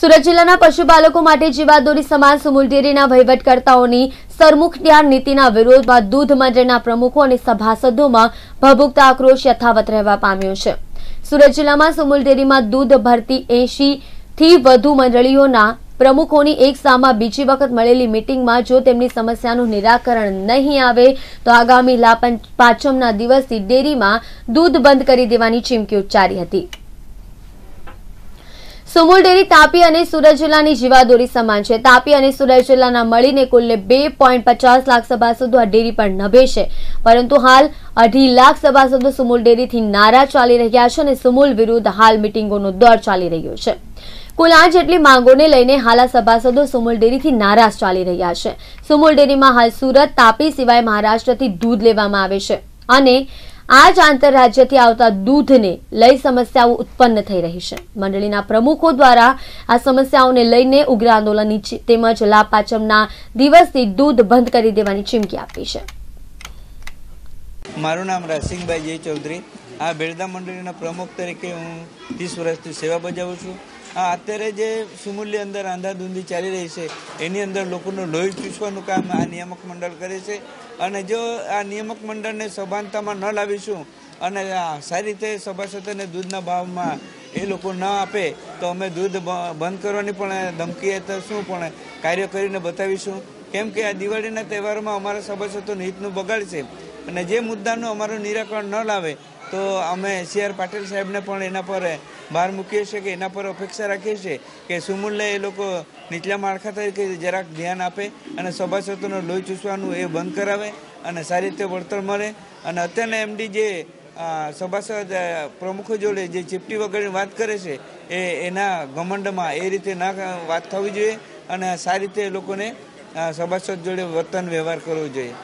સુરત જિલ્લાના પશુપાલકો માટે જીવાદોરી સમાન સુમુલ ડેરીના વહીવટકર્તાઓની સરમુખત્યાર નીતિના વિરોધમાં દૂધ મંડળના પ્રમુખો અને સભાસદોમાં ભભૂકતા આક્રોશ યથાવત રહેવા પામ્યો છે. સુરત જિલ્લામાં સુમુલ ડેરીમાં દૂધ ભરતી એંશી થી વધુ મંડળીઓના પ્રમુખોની એક સામા બીજી વખત મળેલી મિટિંગમાં જો તેમની સમસ્યાનું નિરાકરણ નહીં આવે, તો આગામી લાપન પાંચમના દિવસથી ડેરીમાં દૂધ બંધ કરી દેવાની ચીમકી ઉચ્ચારી હતી. સુમુલ ડેરી તાપી અને સુરત જિલ્લાની જીવાદોરી સમાન છે. તાપી અને સુરત જિલ્લાના મળીને કુલ્લે બે પોઈન્ટ પચાસ લાખ સભાસદો આ ડેરી પર નભે છે. પરંતુ હાલ અઢી લાખ સભાસદો સુમુલ ડેરીથી નારાજ ચાલી રહ્યા છે અને સુમુલ વિરુદ્ધ હાલ મિટિંગોનો દોર ચાલી રહ્યો છે. કુલ આઠ જેટલી માંગોને લઈને હાલ આ સભાસદો સુમુલ ડેરીથી નારાજ ચાલી રહ્યા છે. સુમુલ ડેરીમાં હાલ સુરત, તાપી સિવાય મહારાષ્ટ્રથી દૂધ લેવામાં આવે છે. અને આ જ આંતરરાજ્યથી આવતા દૂધને લઈ સમસ્યાઓ ઉત્પન્ન થઈ રહી છે. મંડળીના પ્રમુખો દ્વારા આ સમસ્યાઓને લઈને ઉગ્ર આંદોલનની તેમજ લાપાચમના દિવસથી દૂધ બંધ કરી દેવાની ચીમકી આપી છે. મારું નામ રાસિંગભાઈ જય ચૌધરી આ બેડદા મંડળીના પ્રમુખ તરીકે હું ત્રીસ વર્ષથી સેવા બજાવું છું. આ અત્યારે જે સુમૂલ્ય અંદર આંધાધૂંધી ચાલી રહી છે, એની અંદર લોકોનું લોહી ચૂસવાનું કામ આ નિયામક મંડળ કરે છે. અને જો આ નિયામક મંડળને સભાનતામાં ન લાવીશું અને સારી રીતે સભાસદોને દૂધના ભાવમાં એ લોકો ન આપે, તો અમે દૂધ બંધ કરવાની પણ ધમકી શું પણ કાર્ય કરીને બતાવીશું. કેમ કે આ દિવાળીના તહેવારોમાં અમારા સભાસદોનું હિતનું બગાડશે અને જે મુદ્દાનું અમારું નિરાકરણ ન લાવે, તો અમે સી આર પાટીલ સાહેબને પણ એના પર બહાર મૂકીએ છીએ કે એના પર અપેક્ષા રાખીએ છીએ કે સુમૂલ્ય એ લોકો નીચલા માળખા તરીકે જરાક ધ્યાન આપે અને સભાસદોનો લોહી ચૂસવાનું એ બંધ કરાવે અને સારી રીતે વળતર મળે. અને અત્યારના એમડી જે સભાસદ પ્રમુખો જોડે જે ચીપટી વગરની વાત કરે છે, એ એના ઘમંડમાં એ રીતે ના વાત થવી જોઈએ અને સારી રીતે એ લોકોને સભાસદ જોડે વર્તન વ્યવહાર કરવો જોઈએ.